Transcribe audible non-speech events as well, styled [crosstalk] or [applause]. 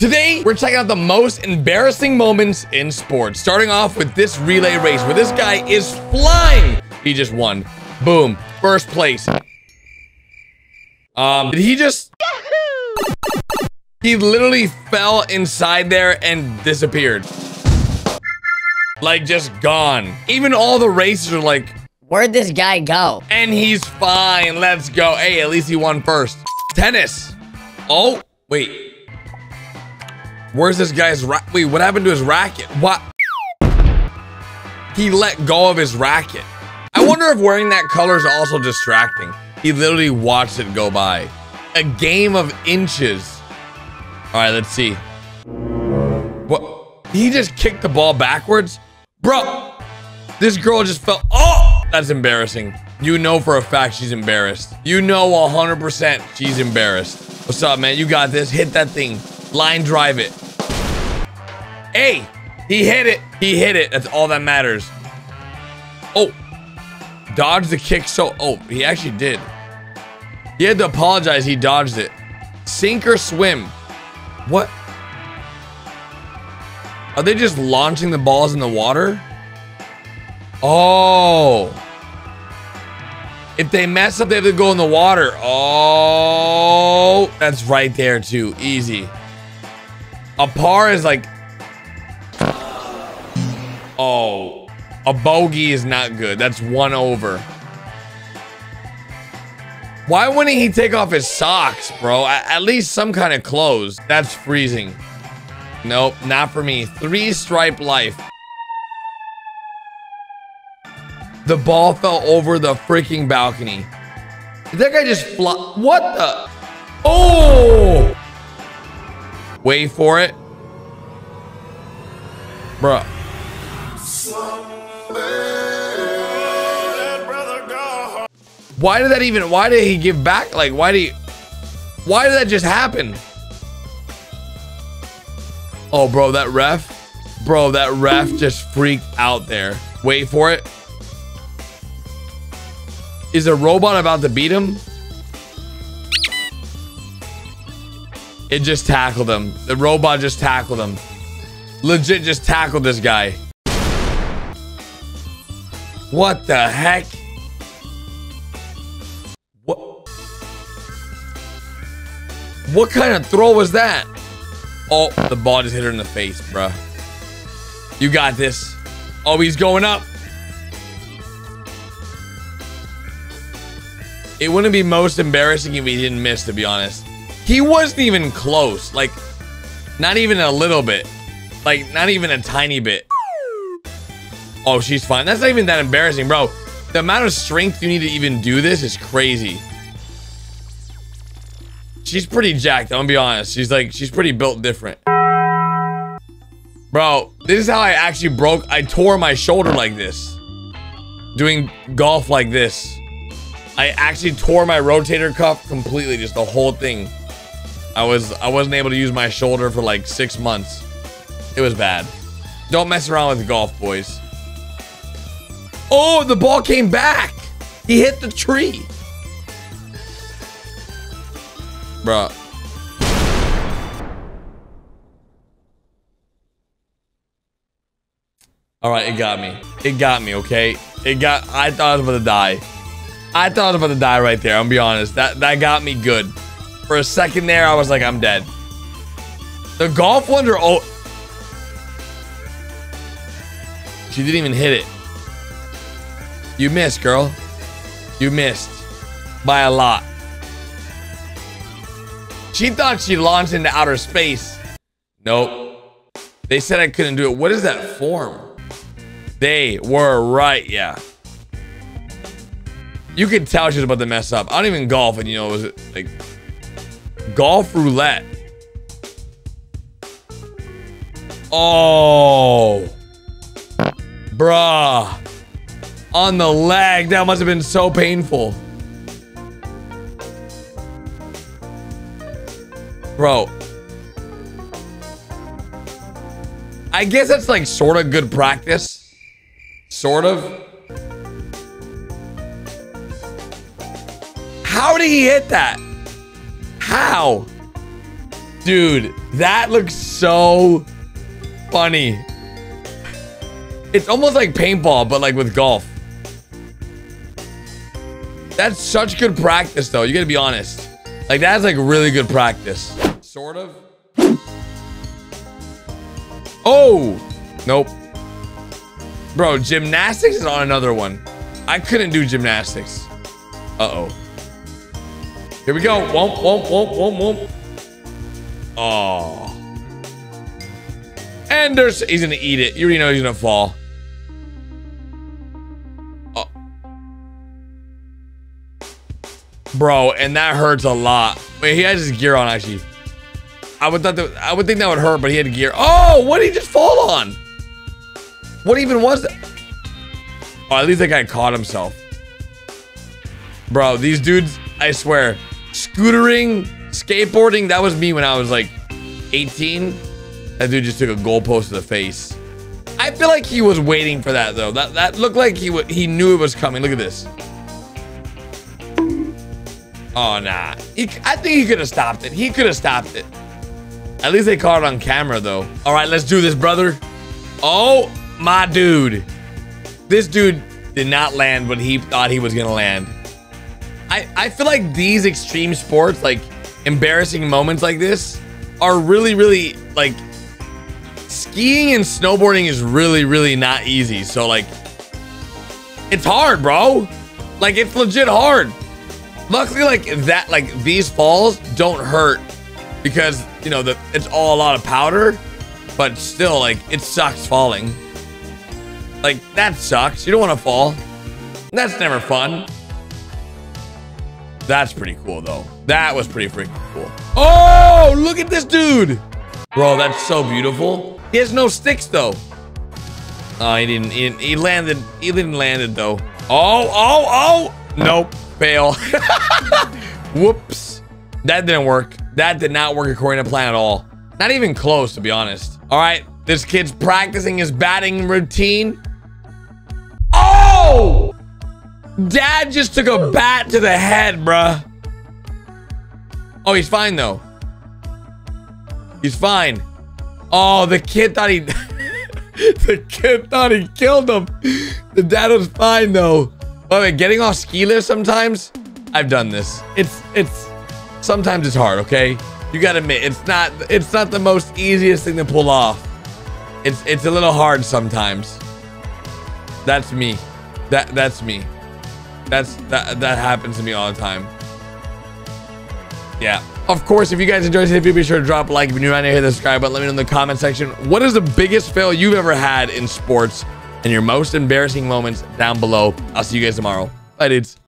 Today, we're checking out the most embarrassing moments in sports. Starting off with this relay race where this guy is flying. He just won. Boom. First place. Um, did he just... He literally fell inside there and disappeared. Like, just gone. Even all the racers are like, Where'd this guy go? and he's fine. Let's go. Hey, at least he won first. Tennis. Oh, wait. Where's this guy's ra- Wait, what happened to his racket? What? He let go of his racket. I wonder if wearing that color is also distracting. He literally watched it go by. A game of inches. All right, let's see. What? He just kicked the ball backwards? Bro, this girl just fell. Oh, that's embarrassing. You know for a fact she's embarrassed. You know 100% she's embarrassed. What's up, man? You got this. Hit that thing. Line drive it. Hey, he hit it. He hit it. That's all that matters. Oh, dodge the kick. So, oh, he actually did. He had to apologize. He dodged it. Sink or swim. What? Are they just launching the balls in the water? Oh. If they mess up, they have to go in the water. Oh. That's right there, too. Easy. A par is like... Oh. A bogey is not good. That's one over. Why wouldn't he take off his socks, bro? At, least some kind of clothes. That's freezing. Nope, not for me. Three stripe life. The ball fell over the freaking balcony. Did that guy just fly? What the? Oh! Wait for it. Bruh. Why did that even, why did he give back? Like, why did he, why did that just happen? Oh, bro, that ref, bro, that ref just freaked out there. Wait for it. Is a robot about to beat him? It just tackled him. The robot just tackled him. Legit just tackled this guy. What the heck? What? What kind of throw was that? Oh, the ball just hit her in the face, bruh. You got this. Oh, he's going up. It wouldn't be most embarrassing if he didn't miss, to be honest. He wasn't even close. Like, not even a little bit. Like, not even a tiny bit. Oh, she's fine. That's not even that embarrassing, bro. The amount of strength you need to even do this is crazy. She's pretty jacked, I'm gonna be honest. She's like, she's pretty built different. Bro, this is how I actually broke. I tore my shoulder like this. Doing golf like this. I actually tore my rotator cuff completely, just the whole thing. I was I wasn't able to use my shoulder for like six months. It was bad. Don't mess around with golf, boys. Oh, the ball came back. He hit the tree. Bruh. All right, it got me. It got me, okay? It got, I thought I was about to die. I thought I was about to die right there, I'm gonna be honest. That, that got me good. For a second there, I was like, I'm dead. The golf are, oh. She didn't even hit it. You missed, girl. You missed. By a lot. She thought she launched into outer space. Nope. They said I couldn't do it. What is that form? They were right, yeah. You could tell she was about to mess up. I don't even golf, and you know, it was like golf roulette. Oh, bruh, on the leg. That must have been so painful, bro. I guess that's like sort of good practice. Sort of. How did he hit that? How? Dude, That looks so funny. It's almost like paintball, but like with golf. That's such good practice, though. You gotta be honest. Like, that's like really good practice. Sort of. Oh! Nope. Bro, gymnastics is on another one. I couldn't do gymnastics. Uh-oh. Here we go. Womp, womp, womp, womp, womp. Oh. And there's, he's gonna eat it. You already know he's gonna fall. Oh. Bro, and that hurts a lot. Wait, he has his gear on actually. I would thought that I would think that would hurt, but he had gear. Oh, what did he just fall on? What even was that? Oh, at least that guy caught himself. Bro, these dudes, I swear, scootering, skateboarding, that was me when I was like 18. That dude just took a goalpost to the face. I feel like he was waiting for that though. That that looked like he he knew it was coming. Look at this. Oh nah. He, I think he could have stopped it. He could have stopped it. At least they caught it on camera though. All right, let's do this, brother. Oh my dude. This dude did not land what he thought he was gonna land. I, I feel like these extreme sports, like embarrassing moments like this, are really, really like skiing and snowboarding is really, really not easy. So like, it's hard, bro. Like it's legit hard. Luckily, like that, like these falls don't hurt because you know that it's all a lot of powder, but still, like it sucks falling. Like that sucks. You don't want to fall. That's never fun. That's pretty cool though. That was pretty freaking cool. Oh, look at this dude. Bro, that's so beautiful. He has no sticks though. Oh, he didn't. He, he landed. He didn't land it though. Oh, oh, oh. Nope. Fail. [laughs] Whoops. That didn't work. That did not work according to plan at all. Not even close, to be honest. All right. This kid's practicing his batting routine. Oh! Dad just took a bat to the head, bruh. Oh, he's fine, though. He's fine. Oh, the kid thought he... [laughs] the kid thought he killed him. The dad was fine, though. By the way, getting off ski lifts sometimes, I've done this. It's, it's, sometimes it's hard, okay? You gotta admit, it's not, it's not the most easiest thing to pull off. It's, it's a little hard sometimes. That's me. That, that's me. That's, that, that happens to me all the time. Yeah. Of course, if you guys enjoyed this video, be sure to drop a like. If you're new around here, hit the subscribe button. Let me know in the comment section. What is the biggest fail you've ever had in sports and your most embarrassing moments down below? I'll see you guys tomorrow. Bye, dudes.